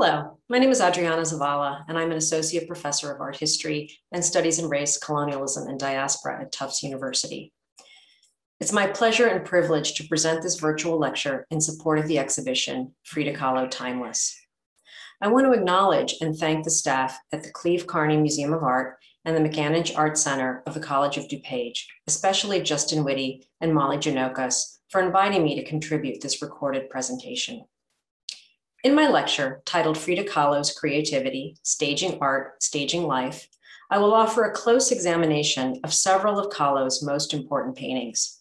Hello, my name is Adriana Zavala, and I'm an associate professor of art history and studies in race, colonialism, and diaspora at Tufts University. It's my pleasure and privilege to present this virtual lecture in support of the exhibition Frida Kahlo Timeless. I want to acknowledge and thank the staff at the Cleve Carney Museum of Art and the McAninch Art Center of the College of DuPage, especially Justin Whitty and Molly Janokas for inviting me to contribute this recorded presentation. In my lecture titled Frida Kahlo's Creativity, Staging Art, Staging Life, I will offer a close examination of several of Kahlo's most important paintings.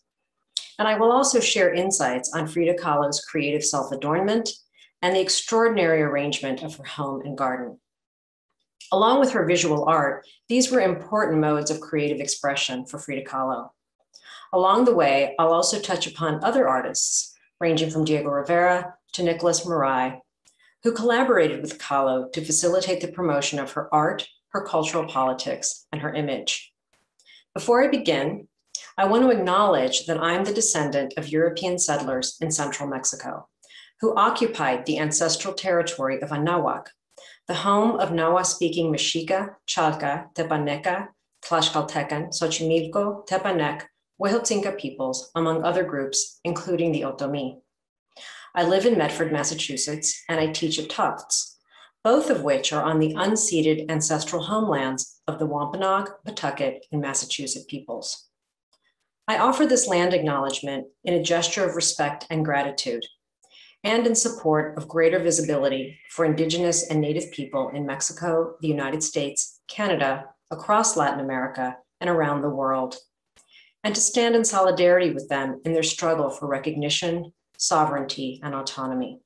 And I will also share insights on Frida Kahlo's creative self-adornment and the extraordinary arrangement of her home and garden. Along with her visual art, these were important modes of creative expression for Frida Kahlo. Along the way, I'll also touch upon other artists, ranging from Diego Rivera to Nickolas Muray, who collaborated with Kahlo to facilitate the promotion of her art, her cultural politics, and her image. Before I begin, I want to acknowledge that I'm the descendant of European settlers in central Mexico who occupied the ancestral territory of Anahuac, the home of Nahua-speaking Mexica, Chalca, Tepaneca, Tlaxcaltecan, Xochimilco, Tepanec, Huejotzinca peoples, among other groups, including the Otomi. I live in Medford, Massachusetts, and I teach at Tufts, both of which are on the unceded ancestral homelands of the Wampanoag, Pawtucket, and Massachusetts peoples. I offer this land acknowledgement in a gesture of respect and gratitude, and in support of greater visibility for Indigenous and Native people in Mexico, the United States, Canada, across Latin America, and around the world, and to stand in solidarity with them in their struggle for recognition, sovereignty, and autonomy.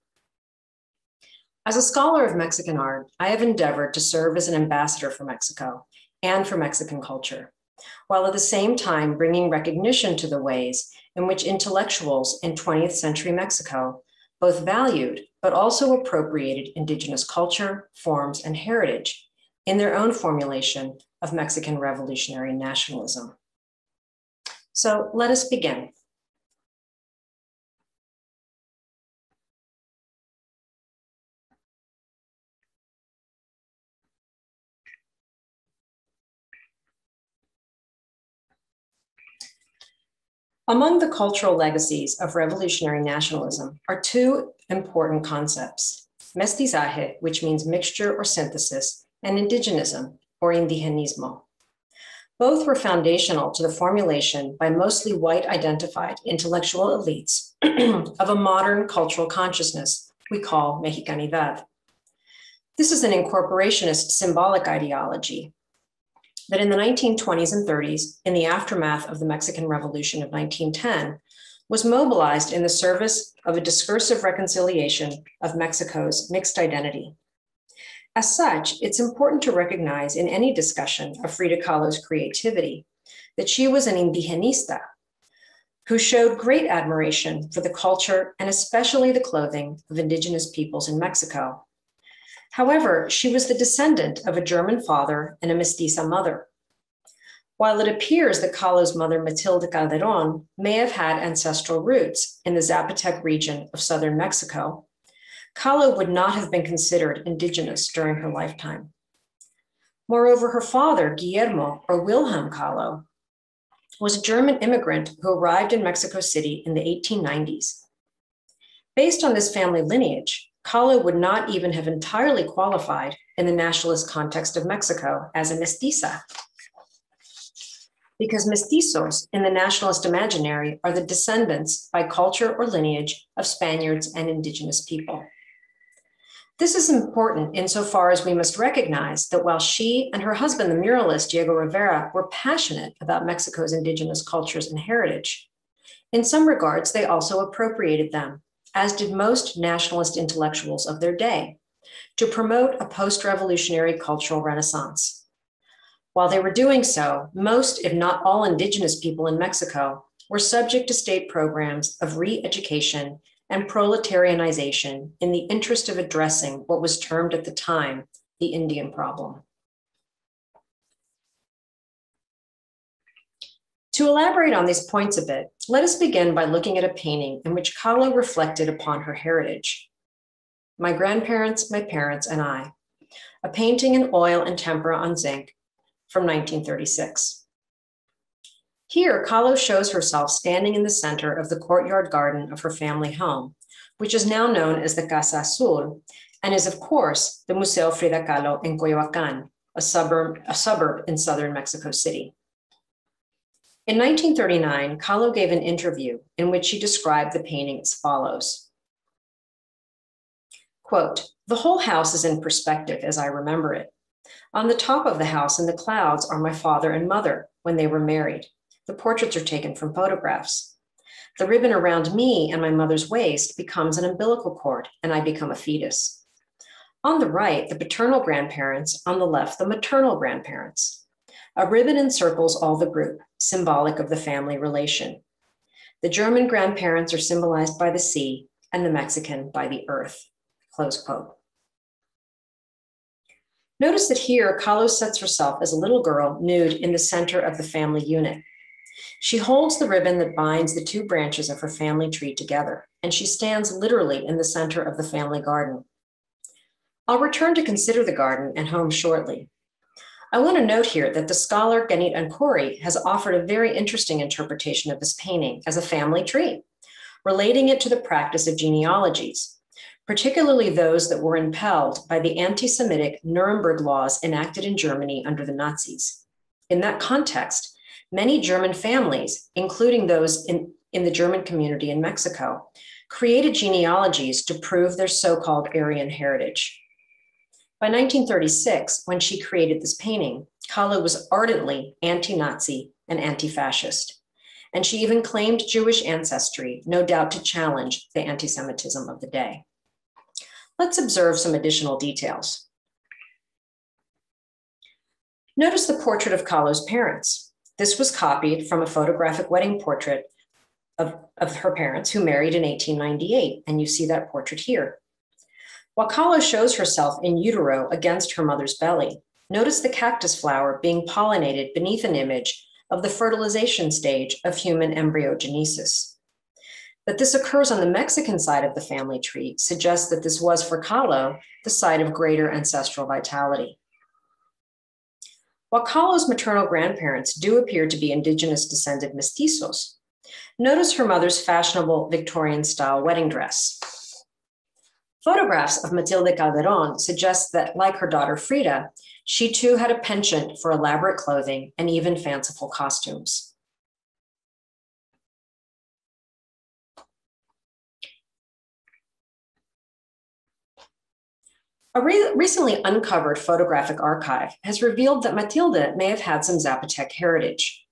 As a scholar of Mexican art, I have endeavored to serve as an ambassador for Mexico and for Mexican culture, while at the same time bringing recognition to the ways in which intellectuals in 20th century Mexico both valued but also appropriated indigenous culture, forms, and heritage in their own formulation of Mexican revolutionary nationalism. So let us begin. Among the cultural legacies of revolutionary nationalism are two important concepts mestizaje, which means mixture or synthesis, and indigenism or indigenismo. Both were foundational to the formulation by mostly white identified intellectual elites of a modern cultural consciousness we call Mexicanidad. This is an incorporationist symbolic ideology that in the 1920s and 30s, in the aftermath of the Mexican Revolution of 1910, was mobilized in the service of a discursive reconciliation of Mexico's mixed identity. As such, it's important to recognize in any discussion of Frida Kahlo's creativity that she was an indigenista who showed great admiration for the culture and especially the clothing of indigenous peoples in Mexico However, she was the descendant of a German father and a mestiza mother. While it appears that Kahlo's mother, Matilde Calderon, may have had ancestral roots in the Zapotec region of southern Mexico, Kahlo would not have been considered indigenous during her lifetime. Moreover, her father, Guillermo or Wilhelm Kahlo, was a German immigrant who arrived in Mexico City in the 1890s. Based on this family lineage, Kahlo would not even have entirely qualified in the nationalist context of Mexico as a mestiza. Because mestizos in the nationalist imaginary are the descendants by culture or lineage of Spaniards and indigenous people. This is important insofar as we must recognize that while she and her husband, the muralist Diego Rivera, were passionate about Mexico's indigenous cultures and heritage, in some regards, they also appropriated them as did most nationalist intellectuals of their day, to promote a post revolutionary cultural renaissance. While they were doing so, most, if not all, Indigenous people in Mexico were subject to state programs of re education and proletarianization in the interest of addressing what was termed at the time the Indian problem. To elaborate on these points a bit, let us begin by looking at a painting in which Kahlo reflected upon her heritage. my grandparents, my parents, and I, a painting in oil and tempera on zinc from 1936. Here, Kahlo shows herself standing in the center of the courtyard garden of her family home, which is now known as the Casa Azul, and is, of course, the Museo Frida Kahlo in Coyoacan, a suburb, a suburb in southern Mexico City. In 1939, Kahlo gave an interview in which he described the painting as follows. Quote, the whole house is in perspective as I remember it. On the top of the house in the clouds are my father and mother when they were married. The portraits are taken from photographs. The ribbon around me and my mother's waist becomes an umbilical cord, and I become a fetus. On the right, the paternal grandparents, on the left, the maternal grandparents. A ribbon encircles all the group, symbolic of the family relation. The German grandparents are symbolized by the sea and the Mexican by the earth, close quote. Notice that here, Kahlo sets herself as a little girl nude in the center of the family unit. She holds the ribbon that binds the two branches of her family tree together, and she stands literally in the center of the family garden. I'll return to consider the garden and home shortly. I want to note here that the scholar Gannit Ankori has offered a very interesting interpretation of this painting as a family tree, relating it to the practice of genealogies, particularly those that were impelled by the anti Semitic Nuremberg laws enacted in Germany under the Nazis. In that context, many German families, including those in, in the German community in Mexico, created genealogies to prove their so called Aryan heritage. By 1936, when she created this painting, Kahlo was ardently anti Nazi and anti fascist. And she even claimed Jewish ancestry, no doubt to challenge the anti Semitism of the day. Let's observe some additional details. Notice the portrait of Kahlo's parents. This was copied from a photographic wedding portrait of, of her parents who married in 1898, and you see that portrait here. Kahlo shows herself in utero against her mother's belly, notice the cactus flower being pollinated beneath an image of the fertilization stage of human embryogenesis. That this occurs on the Mexican side of the family tree suggests that this was for Kahlo the site of greater ancestral vitality. While Kahlo's maternal grandparents do appear to be indigenous descended mestizos, notice her mother's fashionable Victorian style wedding dress. Photographs of Matilde Calderon suggest that, like her daughter Frida, she too had a penchant for elaborate clothing and even fanciful costumes. A re recently uncovered photographic archive has revealed that Matilde may have had some Zapotec heritage.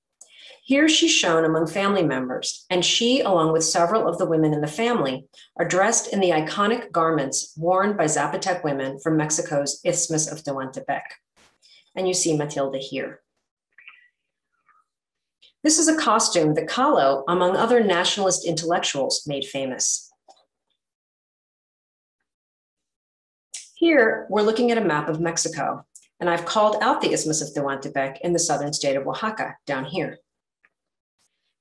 Here she's shown among family members, and she, along with several of the women in the family, are dressed in the iconic garments worn by Zapotec women from Mexico's Isthmus of Tehuantepec. And you see Matilda here. This is a costume that Kahlo, among other nationalist intellectuals, made famous. Here, we're looking at a map of Mexico, and I've called out the Isthmus of Tehuantepec in the southern state of Oaxaca, down here.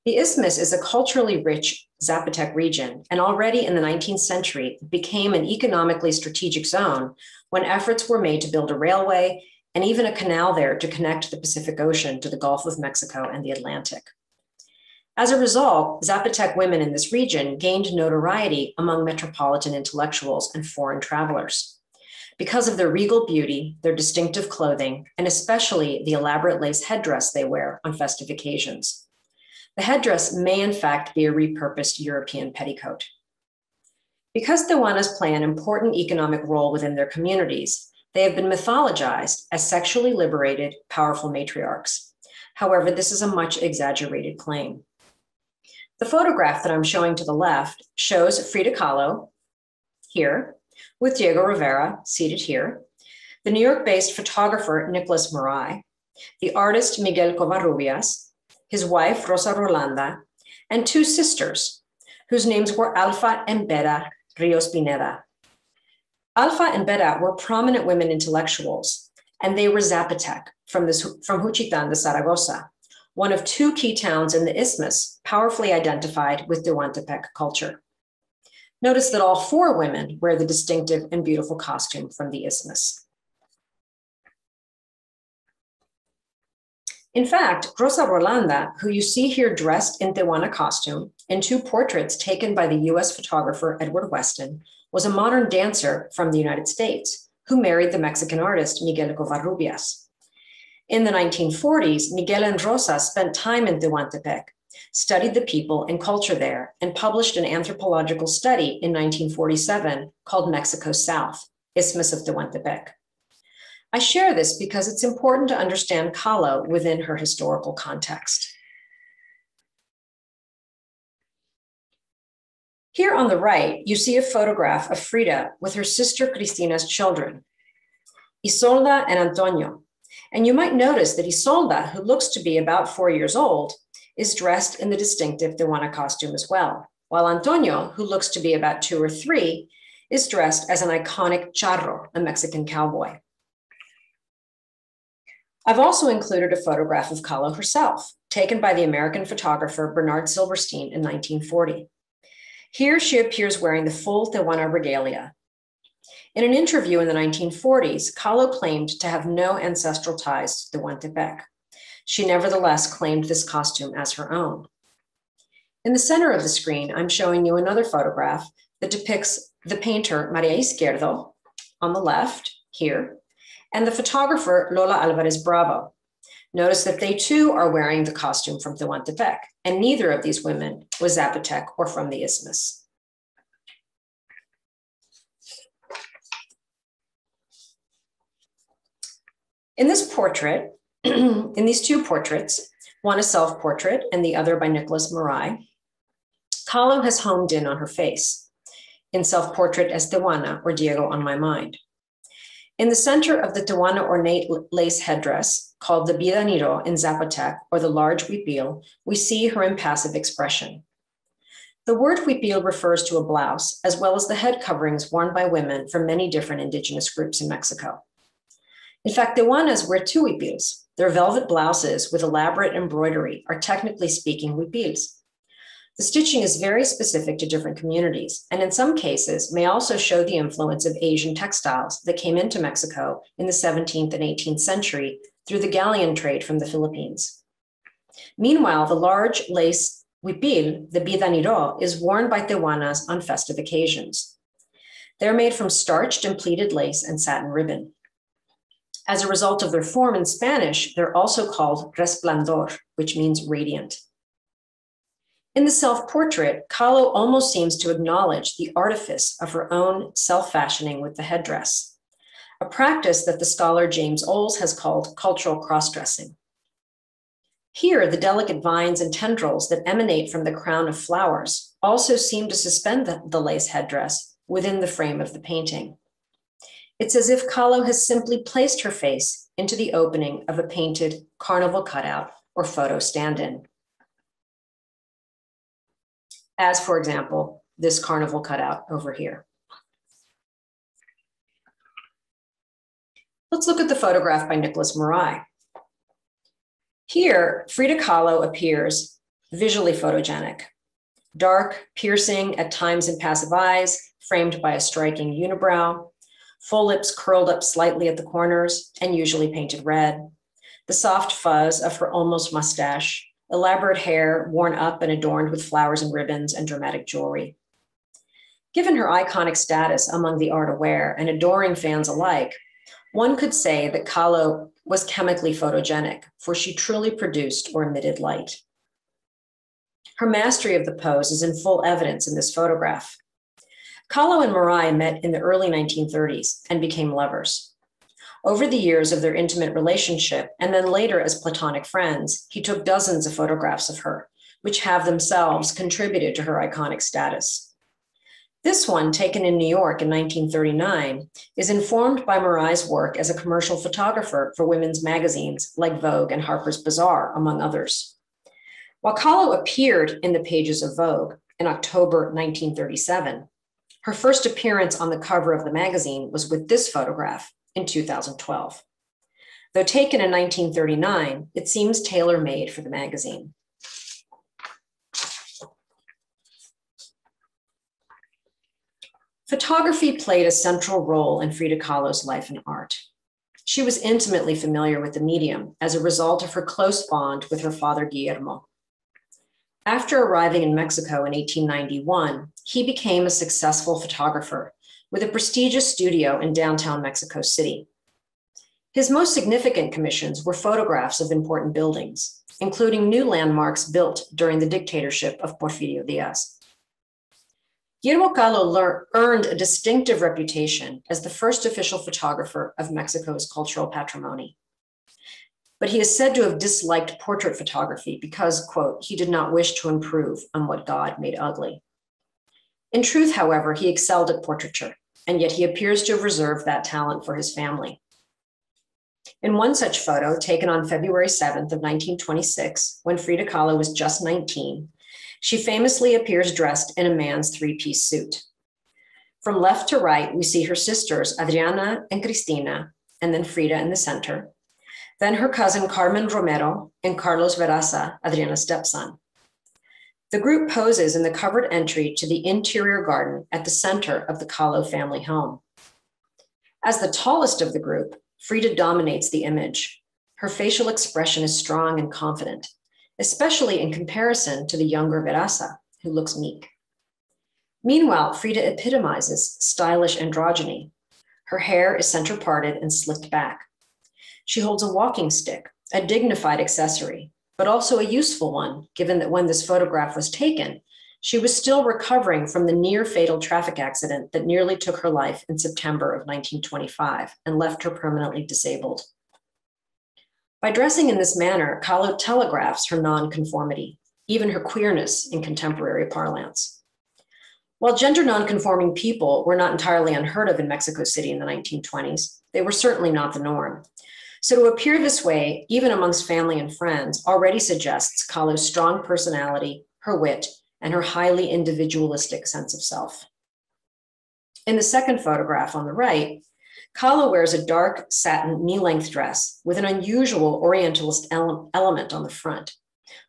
The isthmus is a culturally rich Zapotec region, and already in the 19th century became an economically strategic zone when efforts were made to build a railway and even a canal there to connect the Pacific Ocean to the Gulf of Mexico and the Atlantic. As a result, Zapotec women in this region gained notoriety among metropolitan intellectuals and foreign travelers. Because of their regal beauty, their distinctive clothing, and especially the elaborate lace headdress they wear on festive occasions. The headdress may in fact be a repurposed European petticoat. Because the Tehuanas play an important economic role within their communities, they have been mythologized as sexually liberated, powerful matriarchs. However, this is a much exaggerated claim. The photograph that I'm showing to the left shows Frida Kahlo here with Diego Rivera seated here, the New York based photographer Nickolas Muray, the artist Miguel Covarrubias, his wife, Rosa Rolanda, and two sisters, whose names were Alfa and Beta Rios Pineda. Alfa and Beta were prominent women intellectuals, and they were Zapotec from, this, from Juchitán de Zaragoza, one of two key towns in the isthmus powerfully identified with Tehuantepec culture. Notice that all four women wear the distinctive and beautiful costume from the isthmus. In fact, Rosa Rolanda, who you see here dressed in Tehuana costume in two portraits taken by the US photographer Edward Weston, was a modern dancer from the United States who married the Mexican artist Miguel Covarrubias. In the 1940s, Miguel and Rosa spent time in Tehuantepec, studied the people and culture there, and published an anthropological study in 1947 called Mexico South, Isthmus of Tehuantepec. I share this because it's important to understand Kahlo within her historical context. Here on the right, you see a photograph of Frida with her sister Cristina's children, Isolda and Antonio. And you might notice that Isolda, who looks to be about four years old, is dressed in the distinctive Tehuana costume as well, while Antonio, who looks to be about two or three, is dressed as an iconic charro, a Mexican cowboy. I've also included a photograph of Kahlo herself, taken by the American photographer Bernard Silberstein in 1940. Here she appears wearing the full Tehuana regalia. In an interview in the 1940s, Kahlo claimed to have no ancestral ties to the Tehuantepec. She nevertheless claimed this costume as her own. In the center of the screen, I'm showing you another photograph that depicts the painter Maria Izquierdo on the left here, and the photographer Lola Alvarez Bravo. Notice that they too are wearing the costume from Tehuantepec, and neither of these women was Zapotec or from the Isthmus. In this portrait, in these two portraits, one a self portrait and the other by Nickolas Muray, Kahlo has homed in on her face, in self portrait as Tehuana or Diego on my mind. In the center of the Tehuana ornate lace headdress, called the bidaniro in Zapotec, or the large huipil, we see her impassive expression. The word huipil refers to a blouse, as well as the head coverings worn by women from many different indigenous groups in Mexico. In fact, Tehuanas wear two huipils. Their velvet blouses with elaborate embroidery are technically speaking huipils. The stitching is very specific to different communities, and in some cases may also show the influence of Asian textiles that came into Mexico in the 17th and 18th century through the galleon trade from the Philippines. Meanwhile, the large lace huipil, the bidaniro, is worn by Tehuanas on festive occasions. They're made from starched and pleated lace and satin ribbon. As a result of their form in Spanish, they're also called resplandor, which means radiant. In the self portrait, Kahlo almost seems to acknowledge the artifice of her own self fashioning with the headdress, a practice that the scholar James Oles has called cultural cross dressing. Here, the delicate vines and tendrils that emanate from the crown of flowers also seem to suspend the, the lace headdress within the frame of the painting. It's as if Kahlo has simply placed her face into the opening of a painted carnival cutout or photo stand in as for example, this carnival cutout over here. Let's look at the photograph by Nickolas Muray. Here, Frida Kahlo appears visually photogenic, dark, piercing, at times impassive eyes, framed by a striking unibrow, full lips curled up slightly at the corners and usually painted red, the soft fuzz of her almost mustache, elaborate hair worn up and adorned with flowers and ribbons and dramatic jewelry. Given her iconic status among the art aware and adoring fans alike, one could say that Kahlo was chemically photogenic, for she truly produced or emitted light. Her mastery of the pose is in full evidence in this photograph. Kahlo and Muray met in the early 1930s and became lovers. Over the years of their intimate relationship, and then later as platonic friends, he took dozens of photographs of her, which have themselves contributed to her iconic status. This one, taken in New York in 1939, is informed by Muray's work as a commercial photographer for women's magazines like Vogue and Harper's Bazaar, among others. While Kahlo appeared in the pages of Vogue in October 1937, her first appearance on the cover of the magazine was with this photograph, in 2012. Though taken in 1939, it seems tailor made for the magazine. Photography played a central role in Frida Kahlo's life and art. She was intimately familiar with the medium as a result of her close bond with her father, Guillermo. After arriving in Mexico in 1891, he became a successful photographer with a prestigious studio in downtown Mexico City. His most significant commissions were photographs of important buildings, including new landmarks built during the dictatorship of Porfirio Diaz. Guillermo Kahlo earned a distinctive reputation as the first official photographer of Mexico's cultural patrimony. But he is said to have disliked portrait photography because, quote, he did not wish to improve on what God made ugly. In truth, however, he excelled at portraiture, and yet he appears to have reserved that talent for his family. In one such photo, taken on February 7th of 1926, when Frida Kahlo was just 19, she famously appears dressed in a man's three piece suit. From left to right, we see her sisters, Adriana and Cristina, and then Frida in the center. Then her cousin Carmen Romero and Carlos Veraza, Adriana's stepson. The group poses in the covered entry to the interior garden at the center of the Kahlo family home. As the tallest of the group, Frida dominates the image. Her facial expression is strong and confident especially in comparison to the younger Veraza, who looks meek. Meanwhile, Frida epitomizes stylish androgyny. Her hair is center parted and slicked back. She holds a walking stick, a dignified accessory, but also a useful one, given that when this photograph was taken, she was still recovering from the near fatal traffic accident that nearly took her life in September of 1925 and left her permanently disabled. By dressing in this manner, Kahlo telegraphs her nonconformity, even her queerness in contemporary parlance. While gender nonconforming people were not entirely unheard of in Mexico City in the 1920s, they were certainly not the norm. So to appear this way, even amongst family and friends, already suggests Kahlo's strong personality, her wit, and her highly individualistic sense of self. In the second photograph on the right, Kahlo wears a dark satin knee length dress with an unusual Orientalist ele- element on the front,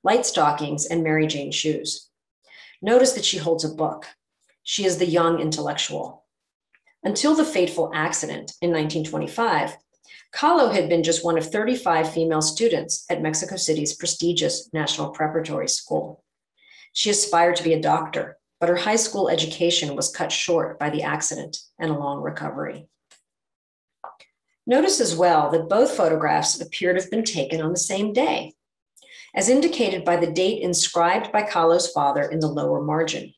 light stockings, and Mary Jane shoes. Notice that she holds a book. She is the young intellectual. Until the fateful accident in 1925, Kahlo had been just one of 35 female students at Mexico City's prestigious National Preparatory School. She aspired to be a doctor, but her high school education was cut short by the accident and a long recovery. Notice as well that both photographs appear to have been taken on the same day, as indicated by the date inscribed by Kahlo's father in the lower margin.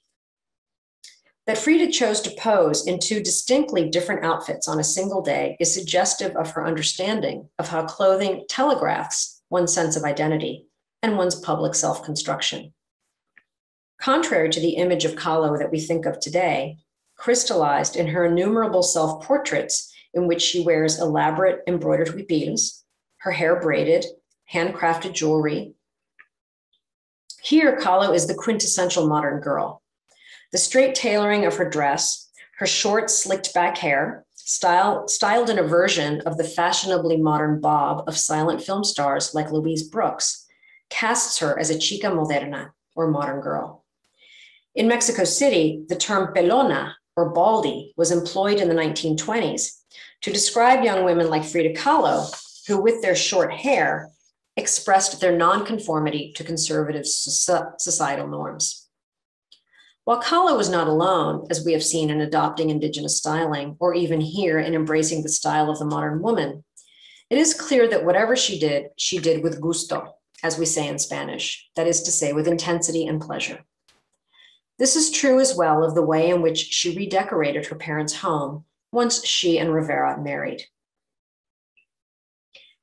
That Frida chose to pose in two distinctly different outfits on a single day is suggestive of her understanding of how clothing telegraphs one's sense of identity and one's public self construction. Contrary to the image of Kahlo that we think of today, crystallized in her innumerable self portraits in which she wears elaborate embroidered huipiles, her hair braided, handcrafted jewelry. Here, Kahlo is the quintessential modern girl. The straight tailoring of her dress, her short, slicked back hair, style, styled in a version of the fashionably modern bob of silent film stars like Louise Brooks, casts her as a chica moderna, or modern girl. In Mexico City, the term pelona, or baldy, was employed in the 1920s to describe young women like Frida Kahlo, who, with their short hair, expressed their nonconformity to conservative societal norms. While Kahlo was not alone, as we have seen in adopting Indigenous styling, or even here in embracing the style of the modern woman, it is clear that whatever she did, she did with gusto, as we say in Spanish, that is to say, with intensity and pleasure. This is true as well of the way in which she redecorated her parents' home once she and Rivera married.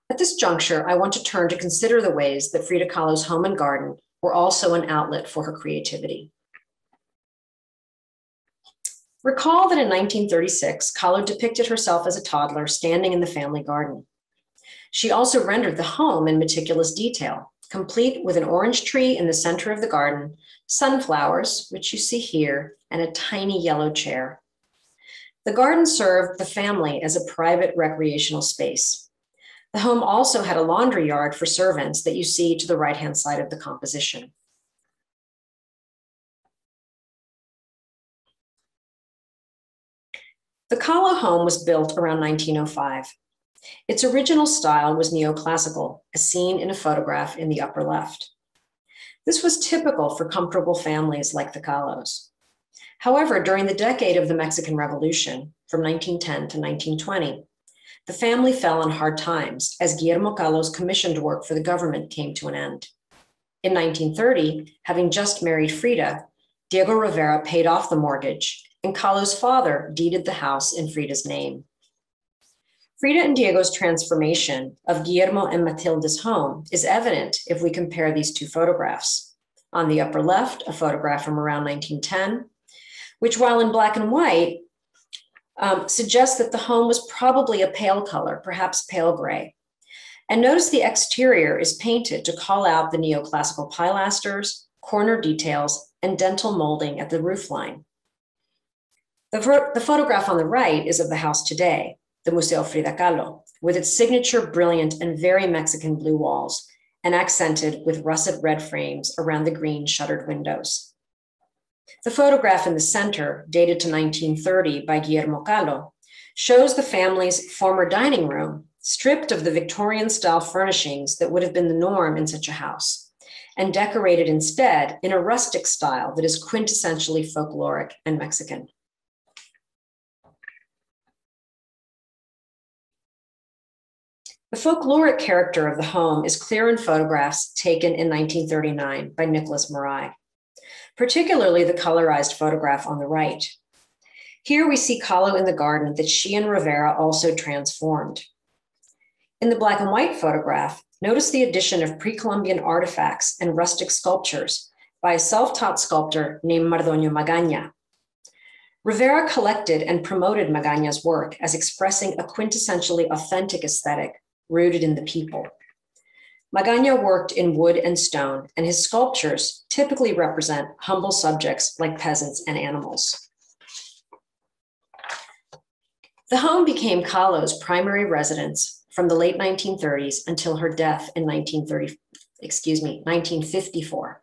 At this juncture, I want to turn to consider the ways that Frida Kahlo's home and garden were also an outlet for her creativity. Recall that in 1936, Kahlo depicted herself as a toddler standing in the family garden. She also rendered the home in meticulous detail, complete with an orange tree in the center of the garden, sunflowers, which you see here, and a tiny yellow chair. The garden served the family as a private recreational space. The home also had a laundry yard for servants that you see to the right hand side of the composition. The Kahlo home was built around 1905. Its original style was neoclassical, as seen in a photograph in the upper left. This was typical for comfortable families like the Kahlos. However, during the decade of the Mexican Revolution, from 1910 to 1920, the family fell on hard times as Guillermo Kahlo's commissioned work for the government came to an end. In 1930, having just married Frida, Diego Rivera paid off the mortgage, and Kahlo's father deeded the house in Frida's name. Frida and Diego's transformation of Guillermo and Matilda's home is evident if we compare these two photographs. On the upper left, a photograph from around 1910, which, while in black and white, um, suggests that the home was probably a pale color, perhaps pale gray. And notice the exterior is painted to call out the neoclassical pilasters, corner details, and dentil molding at the roofline. The, the photograph on the right is of the house today, the Museo Frida Kahlo, with its signature brilliant and very Mexican blue walls and accented with russet red frames around the green shuttered windows. The photograph in the center, dated to 1930 by Guillermo Kahlo, shows the family's former dining room stripped of the Victorian style furnishings that would have been the norm in such a house, and decorated instead in a rustic style that is quintessentially folkloric and Mexican. The folkloric character of the home is clear in photographs taken in 1939 by Nickolas Muray particularly the colorized photograph on the right. Here we see Kahlo in the garden that she and Rivera also transformed. In the black and white photograph, notice the addition of pre-Columbian artifacts and rustic sculptures by a self-taught sculptor named Mardonio Magaña. Rivera collected and promoted Magaña's work as expressing a quintessentially authentic aesthetic rooted in the people. Magaña worked in wood and stone, and his sculptures typically represent humble subjects like peasants and animals. The home became Kahlo's primary residence from the late 1930s until her death in 1930, excuse me, 1954.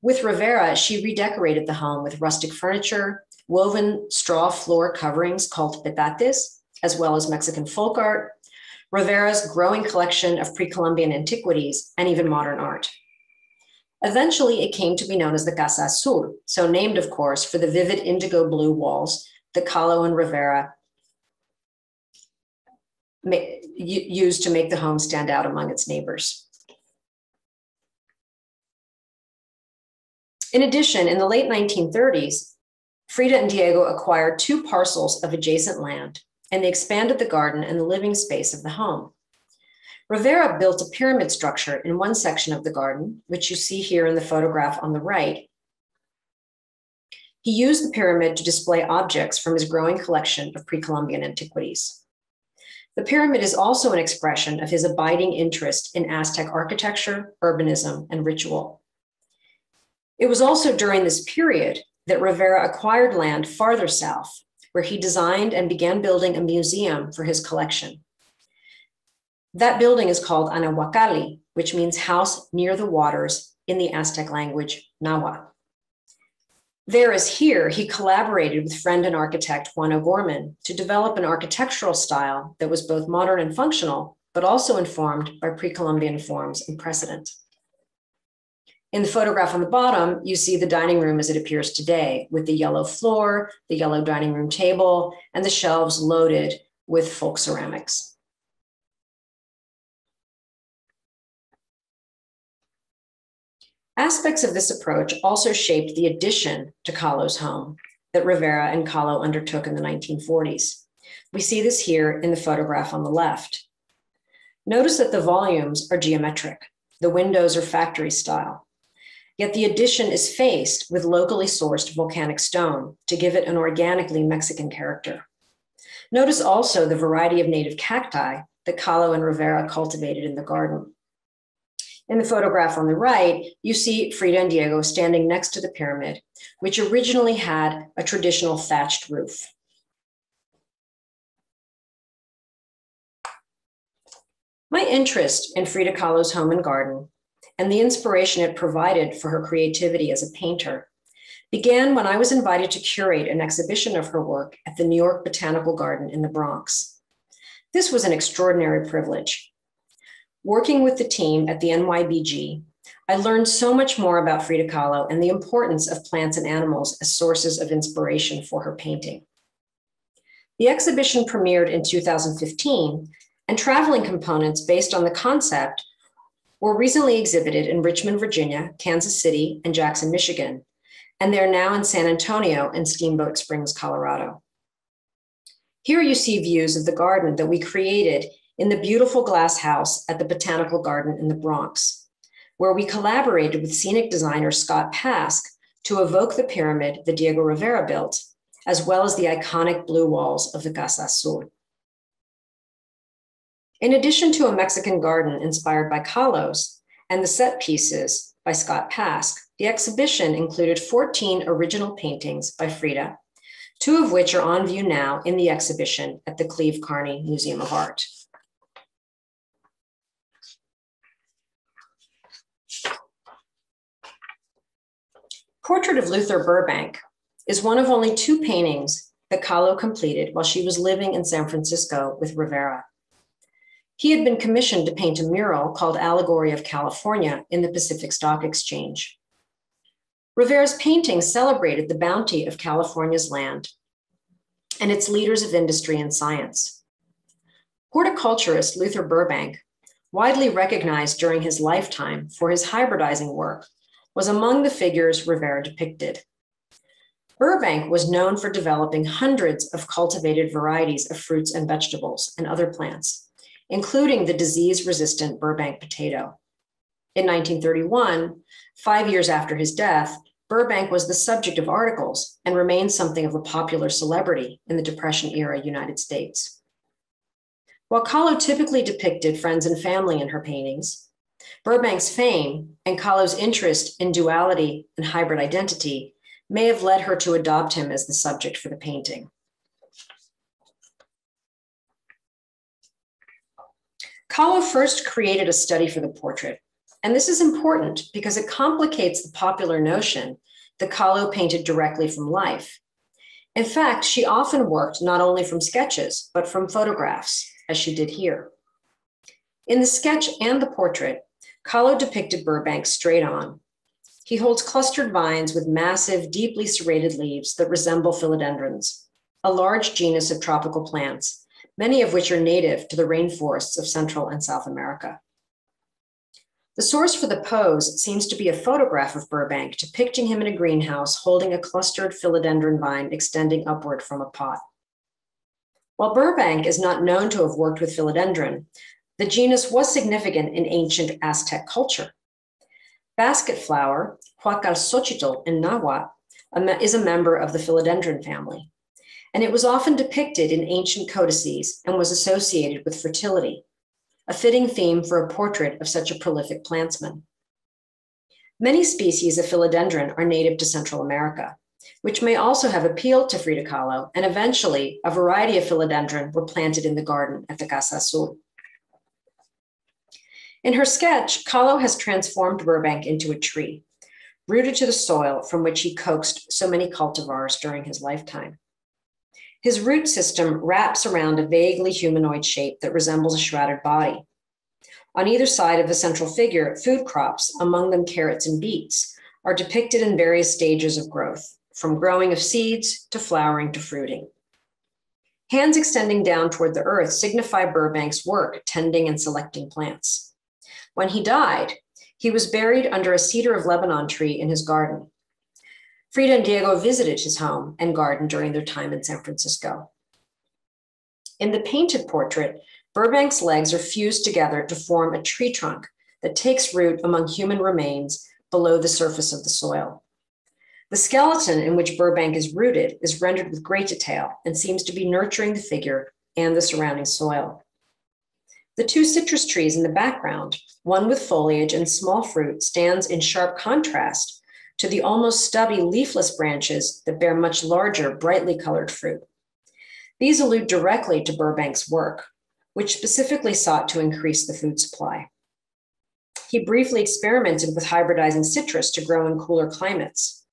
With Rivera, she redecorated the home with rustic furniture, woven straw floor coverings called petates, as well as Mexican folk art, Rivera's growing collection of pre Columbian antiquities, and even modern art. Eventually, it came to be known as the Casa Azul, so named, of course, for the vivid indigo blue walls that Kahlo and Rivera used to make the home stand out among its neighbors. In addition, in the late 1930s, Frida and Diego acquired two parcels of adjacent land and they expanded the garden and the living space of the home. Rivera built a pyramid structure in one section of the garden, which you see here in the photograph on the right. He used the pyramid to display objects from his growing collection of pre Columbian antiquities. The pyramid is also an expression of his abiding interest in Aztec architecture, urbanism, and ritual. It was also during this period that Rivera acquired land farther south where he designed and began building a museum for his collection. That building is called Anahuacalli, which means house near the waters in the Aztec language, Nahua. There as here, he collaborated with friend and architect Juan O'Gorman to develop an architectural style that was both modern and functional, but also informed by pre Columbian forms and precedent. In the photograph on the bottom, you see the dining room as it appears today, with the yellow floor, the yellow dining room table, and the shelves loaded with folk ceramics. Aspects of this approach also shaped the addition to Kahlo's home that Rivera and Kahlo undertook in the 1940s. We see this here in the photograph on the left. Notice that the volumes are geometric. The windows are factory style. Yet the addition is faced with locally sourced volcanic stone to give it an organically Mexican character. Notice also the variety of native cacti that Kahlo and Rivera cultivated in the garden. In the photograph on the right, you see Frida and Diego standing next to the pyramid, which originally had a traditional thatched roof. My interest in Frida Kahlo's home and garden and the inspiration it provided for her creativity as a painter began when I was invited to curate an exhibition of her work at the New York Botanical Garden in the Bronx. This was an extraordinary privilege. Working with the team at the NYBG, I learned so much more about Frida Kahlo and the importance of plants and animals as sources of inspiration for her painting. The exhibition premiered in 2015, and traveling components based on the concept were recently exhibited in Richmond, Virginia, Kansas City, and Jackson, Michigan, and they're now in San Antonio and Steamboat Springs, Colorado. Here you see views of the garden that we created in the beautiful glass house at the Botanical Garden in the Bronx where we collaborated with scenic designer Scott Pask to evoke the pyramid that Diego Rivera built, as well as the iconic blue walls of the Casa Azul. In addition to a Mexican garden inspired by Kahlo's and the set pieces by Scott Pask, the exhibition included 14 original paintings by Frida, two of which are on view now in the exhibition at the Cleve Carney Museum of Art. Portrait of Luther Burbank is one of only two paintings that Kahlo completed while she was living in San Francisco with Rivera. He had been commissioned to paint a mural called Allegory of California in the Pacific Stock Exchange. Rivera's painting celebrated the bounty of California's land and its leaders of industry and science. Horticulturist Luther Burbank, widely recognized during his lifetime for his hybridizing work, was among the figures Rivera depicted. Burbank was known for developing hundreds of cultivated varieties of fruits and vegetables and other plants, including the disease resistant Burbank potato. In 1931, five years after his death, Burbank was the subject of articles and remained something of a popular celebrity in the Depression era United States. While Kahlo typically depicted friends and family in her paintings, Burbank's fame and Kahlo's interest in duality and hybrid identity may have led her to adopt him as the subject for the painting. Kahlo first created a study for the portrait, and this is important because it complicates the popular notion that Kahlo painted directly from life. In fact, she often worked not only from sketches, but from photographs, as she did here. In the sketch and the portrait, Kahlo depicted Burbank straight on. He holds clustered vines with massive, deeply serrated leaves that resemble philodendrons, a large genus of tropical plants, many of which are native to the rainforests of Central and South America. The source for the pose seems to be a photograph of Burbank depicting him in a greenhouse holding a clustered philodendron vine extending upward from a pot. While Burbank is not known to have worked with philodendron, the genus was significant in ancient Aztec culture. Basket flower, Huacalxochitl in Nahuatl, is a member of the philodendron family, and it was often depicted in ancient codices and was associated with fertility, a fitting theme for a portrait of such a prolific plantsman. Many species of philodendron are native to Central America, which may also have appealed to Frida Kahlo, and eventually a variety of philodendron were planted in the garden at the Casa Azul. In her sketch, Kahlo has transformed Burbank into a tree, rooted to the soil from which he coaxed so many cultivars during his lifetime. His root system wraps around a vaguely humanoid shape that resembles a shrouded body. On either side of the central figure, food crops, among them carrots and beets, are depicted in various stages of growth, from growing of seeds to flowering to fruiting. Hands extending down toward the earth signify Burbank's work tending and selecting plants. When he died, he was buried under a cedar of Lebanon tree in his garden. Frida and Diego visited his home and garden during their time in San Francisco. In the painted portrait, Burbank's legs are fused together to form a tree trunk that takes root among human remains below the surface of the soil. The skeleton in which Burbank is rooted is rendered with great detail and seems to be nurturing the figure and the surrounding soil. The two citrus trees in the background, one with foliage and small fruit, stands in sharp contrast to the almost stubby leafless branches that bear much larger, brightly colored fruit. These allude directly to Burbank's work, which specifically sought to increase the food supply. He briefly experimented with hybridizing citrus to grow in cooler climates.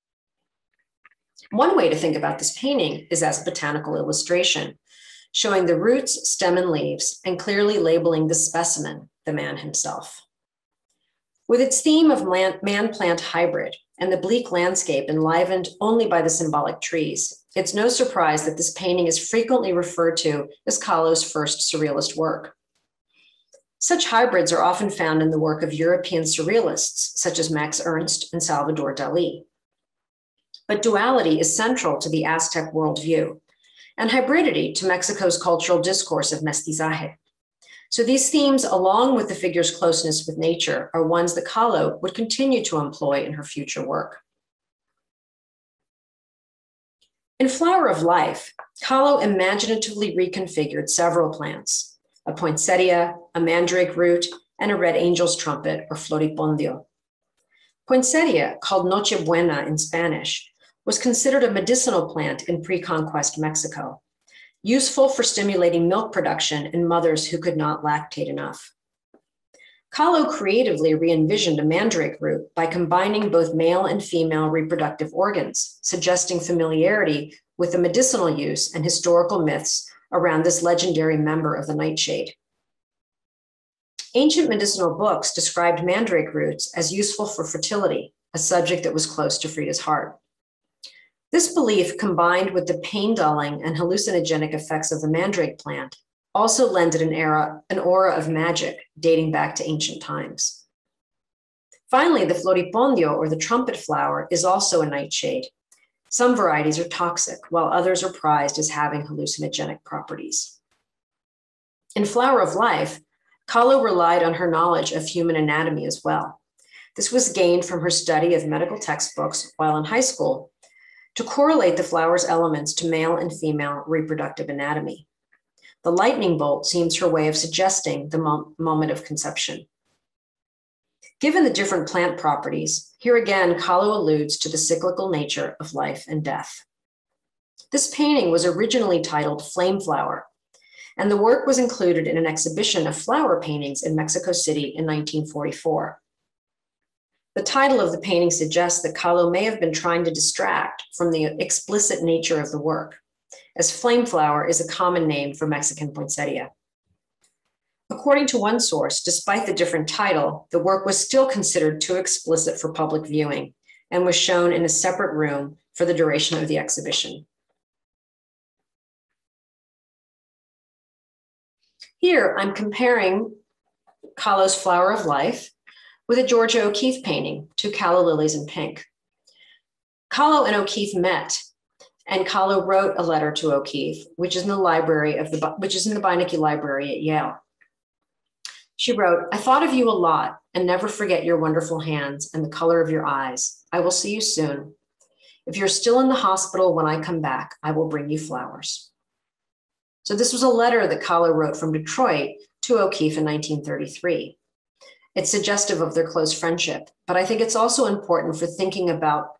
One way to think about this painting is as a botanical illustration, showing the roots, stem, and leaves, and clearly labeling the specimen, the man himself. With its theme of man plant hybrid and the bleak landscape enlivened only by the symbolic trees, it's no surprise that this painting is frequently referred to as Kahlo's first surrealist work. Such hybrids are often found in the work of European surrealists, such as Max Ernst and Salvador Dali. But duality is central to the Aztec worldview, and hybridity to Mexico's cultural discourse of mestizaje. So these themes, along with the figure's closeness with nature, are ones that Kahlo would continue to employ in her future work. In Flower of Life, Kahlo imaginatively reconfigured several plants, a poinsettia, a mandrake root, and a red angel's trumpet, or floripondio. Poinsettia, called Noche Buena in Spanish, was considered a medicinal plant in pre-conquest Mexico useful for stimulating milk production in mothers who could not lactate enough. Kahlo creatively re envisioned a mandrake root by combining both male and female reproductive organs, suggesting familiarity with the medicinal use and historical myths around this legendary member of the nightshade. Ancient medicinal books described mandrake roots as useful for fertility, a subject that was close to Frida's heart. This belief, combined with the pain dulling and hallucinogenic effects of the mandrake plant, also lended an, era, an aura of magic dating back to ancient times. Finally, the floripondio, or the trumpet flower, is also a nightshade. Some varieties are toxic, while others are prized as having hallucinogenic properties. In Flower of Life, Kahlo relied on her knowledge of human anatomy as well. This was gained from her study of medical textbooks while in high school to correlate the flower's elements to male and female reproductive anatomy. The lightning bolt seems her way of suggesting the mo moment of conception. Given the different plant properties, here again, Kahlo alludes to the cyclical nature of life and death. This painting was originally titled Flame Flower, and the work was included in an exhibition of flower paintings in Mexico City in 1944. The title of the painting suggests that Kahlo may have been trying to distract from the explicit nature of the work, as flame flower is a common name for Mexican poinsettia. According to one source, despite the different title, the work was still considered too explicit for public viewing and was shown in a separate room for the duration of the exhibition. Here, I'm comparing Kahlo's Flower of Life with a Georgia O'Keeffe painting, Two Calla Lilies in Pink. Kahlo and O'Keeffe met, and Kahlo wrote a letter to O'Keeffe, which is in the library of the which is in the Beinecke Library at Yale. She wrote, I thought of you a lot and never forget your wonderful hands and the color of your eyes. I will see you soon. If you're still in the hospital when I come back, I will bring you flowers. So this was a letter that Kahlo wrote from Detroit to O'Keeffe in 1933. It's suggestive of their close friendship. But I think it's also important for thinking about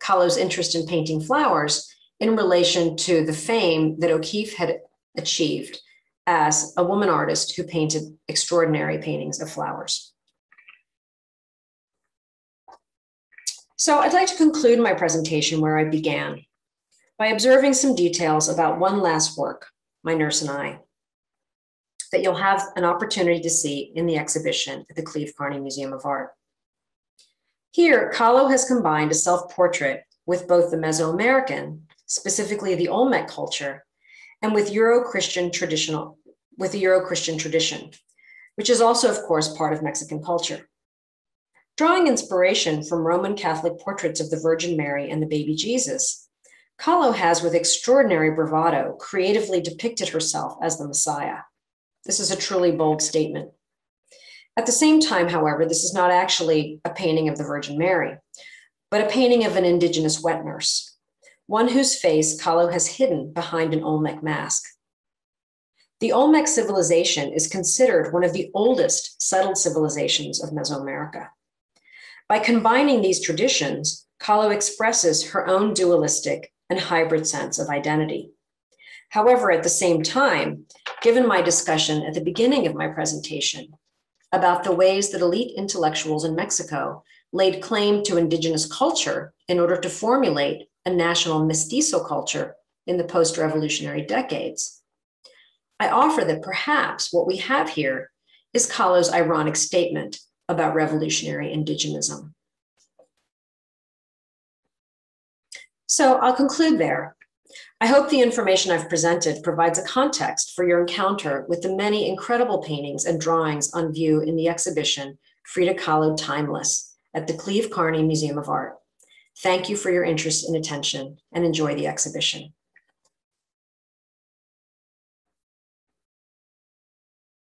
Kahlo's interest in painting flowers in relation to the fame that O'Keeffe had achieved as a woman artist who painted extraordinary paintings of flowers. So I'd like to conclude my presentation where I began by observing some details about one last work, My Nurse and I that you'll have an opportunity to see in the exhibition at the Cleve Carney Museum of Art. Here, Kahlo has combined a self-portrait with both the Mesoamerican, specifically the Olmec culture, and with Euro-Christian traditional, with the Euro-Christian tradition, which is also, of course, part of Mexican culture. Drawing inspiration from Roman Catholic portraits of the Virgin Mary and the baby Jesus, Kahlo has, with extraordinary bravado, creatively depicted herself as the Messiah. This is a truly bold statement. At the same time, however, this is not actually a painting of the Virgin Mary, but a painting of an indigenous wet nurse, one whose face Kahlo has hidden behind an Olmec mask. The Olmec civilization is considered one of the oldest settled civilizations of Mesoamerica. By combining these traditions, Kahlo expresses her own dualistic and hybrid sense of identity. However, at the same time, given my discussion at the beginning of my presentation about the ways that elite intellectuals in Mexico laid claim to indigenous culture in order to formulate a national mestizo culture in the post revolutionary decades. I offer that perhaps what we have here is Kahlo's ironic statement about revolutionary indigenism. So I'll conclude there. I hope the information I've presented provides a context for your encounter with the many incredible paintings and drawings on view in the exhibition Frida Kahlo Timeless at the Cleve Carney Museum of Art. Thank you for your interest and attention and enjoy the exhibition.